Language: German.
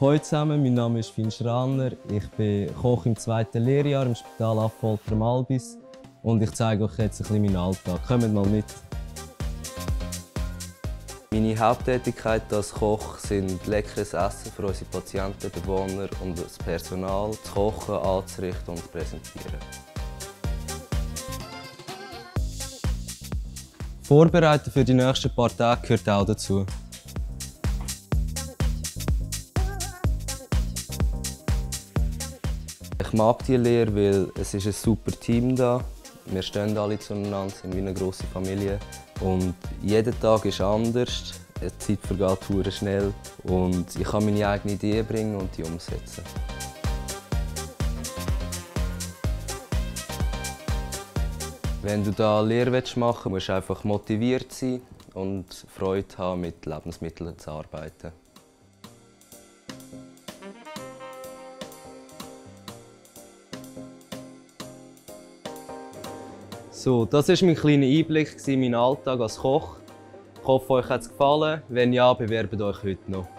Hallo zusammen, mein Name ist Finn Schraner. Ich bin Koch im zweiten Lehrjahr im Spital Affolter Malbis und ich zeige euch jetzt ein bisschen meinen Alltag. Kommt mal mit! Meine Haupttätigkeit als Koch sind leckeres Essen für unsere Patienten, Bewohner und das Personal zu kochen, anzurichten und zu präsentieren. Vorbereiten für die nächsten paar Tage gehört auch dazu. Ich mag diese Lehre, weil es ist ein super Team da. Wir stehen alle zueinander, sind wie eine grosse Familie. Und jeder Tag ist anders. Die Zeit vergeht schnell und ich kann meine eigenen Ideen bringen und die umsetzen. Wenn du da Lehre machen willst, musst du einfach motiviert sein und Freude haben, mit Lebensmitteln zu arbeiten. So, das war mein kleiner Einblick in meinen Alltag als Koch. Ich hoffe, euch hat es gefallen. Wenn ja, bewerbt euch heute noch.